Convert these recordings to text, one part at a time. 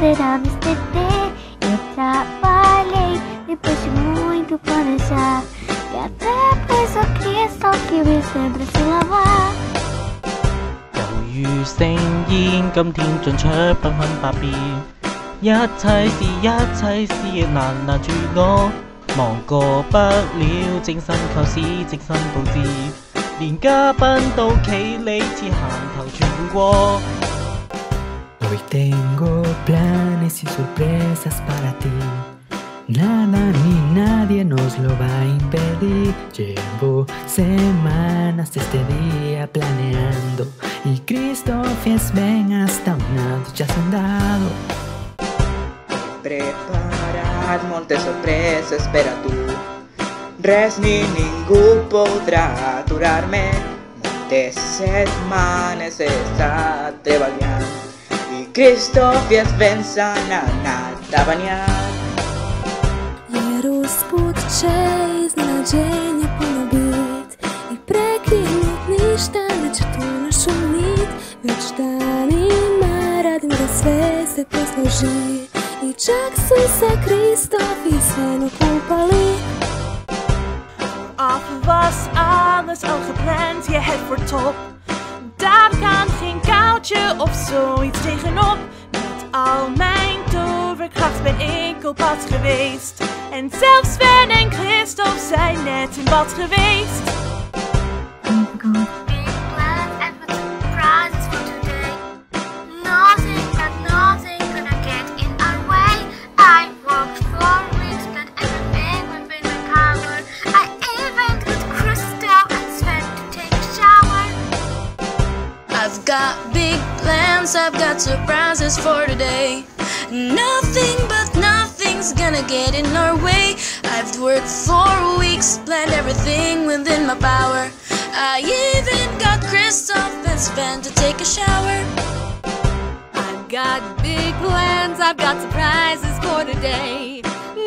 poderá me estender. Eu trabalhei depois de muito planejar. E até pois o Cristo que me sempre se lavar. 猶如盛宴，今天進出繽紛百變，一切是一切是亦難拿住我，忙過不了精心構思、精心佈置，連嘉賓都企理似閒頭全換過。 Hoy tengo planes y sorpresas para ti. Nada ni nadie nos lo va a impedir. Llevo semanas este día planeando. Y Cristo es ven hasta un lado ya soldado. Preparat moltes sorpreses per a tu. Res ni ningú podrà aturar-me. Moltes setmanes he estat ben anat davaniant. Jer usput će iznenađenje puno bit I prekinut ništa neće tu našu nit Već danima radim da sve se posloži I čak su se Kristof i Sven okupali Af was alles al gepland, je hebt voortop. Daar kan geen koudje of zoiets tegenop. Met al mijn toverkracht ben ik op pad geweest. En zelfs Sven en Christophe zijn net in bad geweest. I've got big plans, I've got surprises for today. Nothing but nothing's gonna get in our way. I've worked for weeks, planned everything within my power. I even got Kristoff and Sven to take a shower. I've got big plans, I've got surprises for today.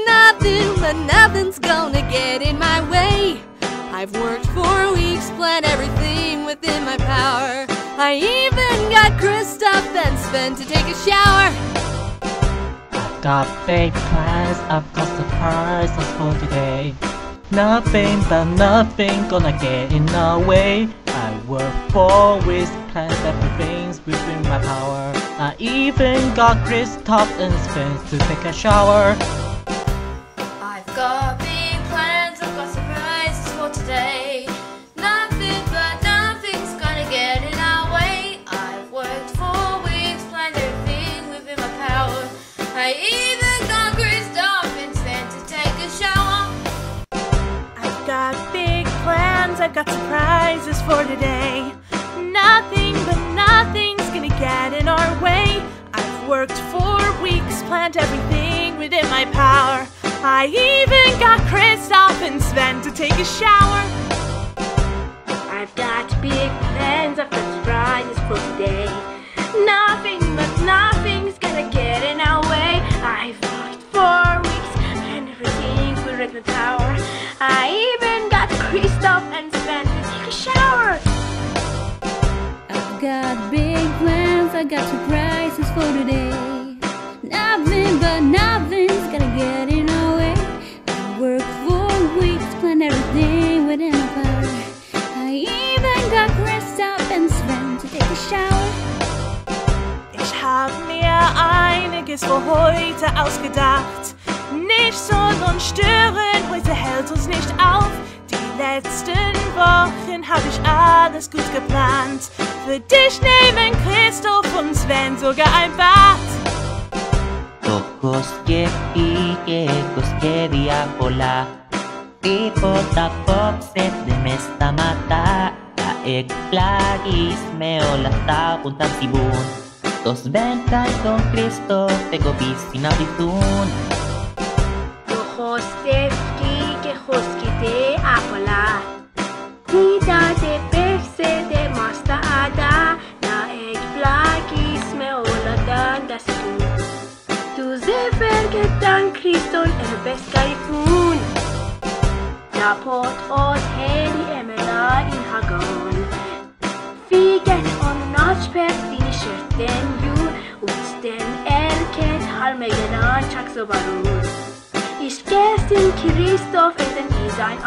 Nothing but nothing's gonna get in my way. I've worked for weeks, planned everything within my power. I even got Kristoff and Sven to take a shower. Got big plans, I've got surprises for today. Nothing but nothing gonna get in our way. I work for weeks, plans everything's within my power. I even got Kristoff and Sven to take a shower. I've got surprises for today. Nothing but nothing's gonna get in our way. I've worked for weeks, planned everything within my power. I even got Kristoff and Sven to take a shower. I've got big plans, I've got surprises for today. Nothing but nothing's gonna get in our way. I've worked for weeks and everything within my power. I even got Kristoff got big plans, I got surprises for today. Nothing but nothing's gonna get in our way. I worked for weeks, planned everything within my power. I even got Christoph and Sven to take a shower. Ich hab mir einiges für heute ausgedacht. Nicht soll uns stören, heute hält uns nicht auf Die letzten Wochen hab ich alles gut geplant. Für dich nehmen Christoph und Sven sogar ein Bad. Ojos και οίκαιος και πολλά Τίποτα απόψε δεν με σταματά Θα εκπλάγεις με όλα αυτά που θα συμβούν Το Σβέν και τον Χριστό έχω πείσει να سافر جدا كريستون إربس كيفون نابوت أوت هيلي إملا إنهاجون في جن أم ناتش بيت ديني شرتن يون وستن إركت هالمجنان شاك زبارون Ich gestern Christoph in den Design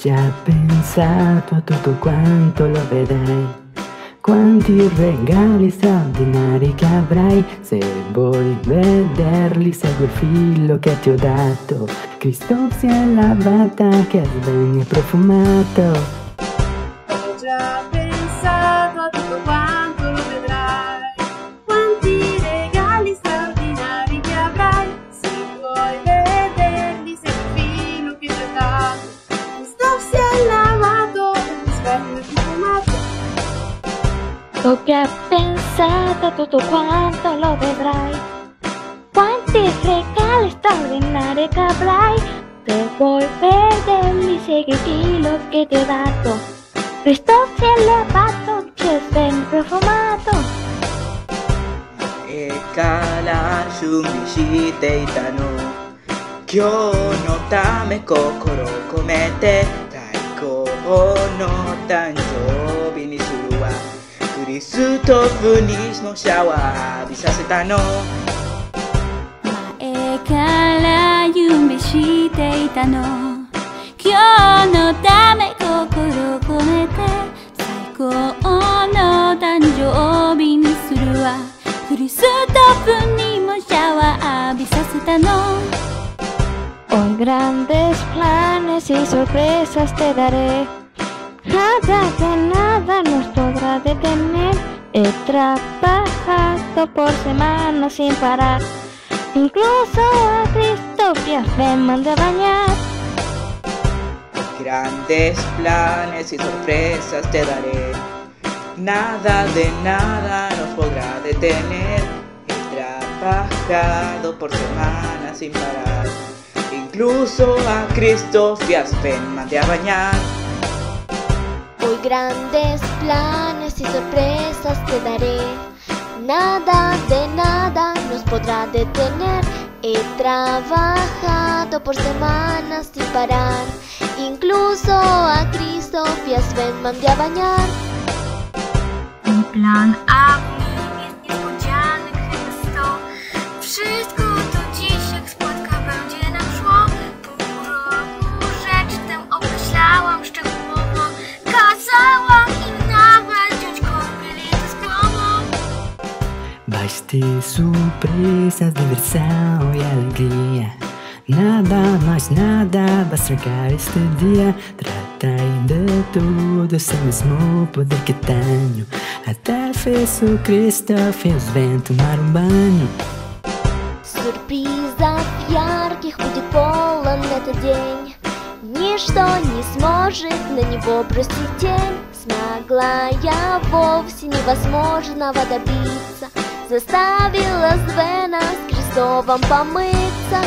già pensato a tutto quanto lo vedrai. Quanti regali straordinari che avrai. Se vuoi vederli segui il filo che ti ho dato. Cristo si è lavata che svegli profumato Ho già pensato a tutto quanto lo vedrai. Quanti regali straordinari che avrai. Se vuoi vederli, segui il filo che ti ho dato. Cristo si è lavato, c'è ben profumato. 絵から趣味していたの今日のため心込めて最高の誕生日にするわ クリストフにのシャワー浴びさせたの。前から夢していたの。今日のため心込めて最高の誕生日にするわ。クリストフにもシャワー浴びさせたの。Hoy grandes planes y sorpresas te daré. Nada de nada nos podrá detener. He trabajado por semanas sin parar. Incluso a Cristo me mandé a bañar. Grandes planes y sorpresas te daré. Nada de nada nos podrá detener. He trabajado por semanas sin parar. Incluso a Cristo ven mandé a bañar. Hoy grandes planes y sorpresas te daré. Nada de nada nos podrá detener. He trabajado por semanas sin parar. Incluso a Cristo ven mandé a bañar. Plan A Wszystko E alegria. Nada, mais nada vai estragar este dia. Tratei de tudo sem mesmo poder que tenho. Até fez o Cristo, fez bem tomar um banho. Сюрпризов ярких будет полон этот день Ничто не сможет на него бросить тень Смогла я вовсе невозможного добиться Zastavila zvena s krstovom pa mica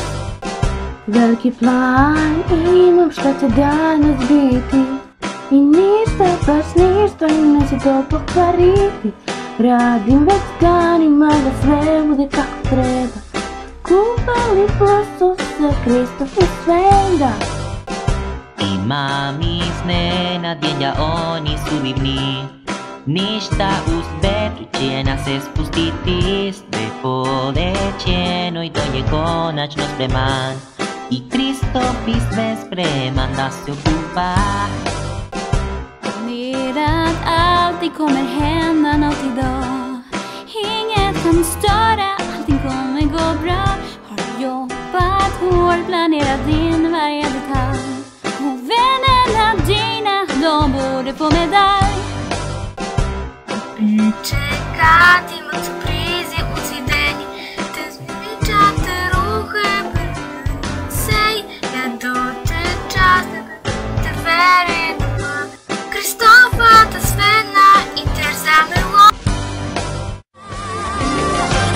Veliki plan imam šta će danas biti. I ništa baš ništa neće to pokvariti Radim već danima da sve bude kako treba. Kupali plasu se Kristof i Svenga Imam iznenadjenja, oni su mi Ništa uzbetu će nas se spustiti Sve dečeno i to je konačno spreman. I Kristo pisme spreman da se okupa. Med att alltid kommer hända något idag Inget kan störa, allting kommer gå bra Har jobbat hårt, planerat in varje detalj Och vännerna dina, de borde få medalj. Чекат, имат сюрпризи от свидени. Те звичат рухе, сей, ядоте част, те вери дома. Кристофата свена и търза мело.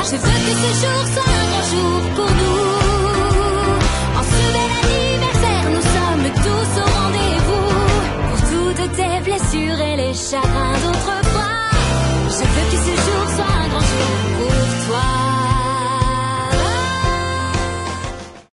J'ai vu que ces jours sont un grand jour pour nous. En ce bel anniversaire, nous sommes tous au rendez-vous pour toutes tes blessures et les chagrins.